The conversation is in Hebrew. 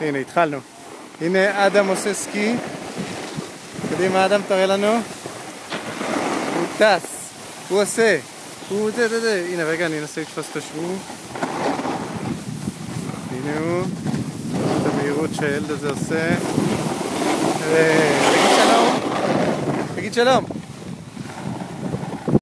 הנה, התחלנו. הנה אדם עושה סקי. קדימה, אדם, תראה לנו. הוא טס, הוא עושה. הוא זה זה זה. הנה, רגע, אני אנסה לתפוס את השבוע. הנה הוא. את המהירות שהילד הזה עושה. ו- תגיד שלום. תגיד שלום.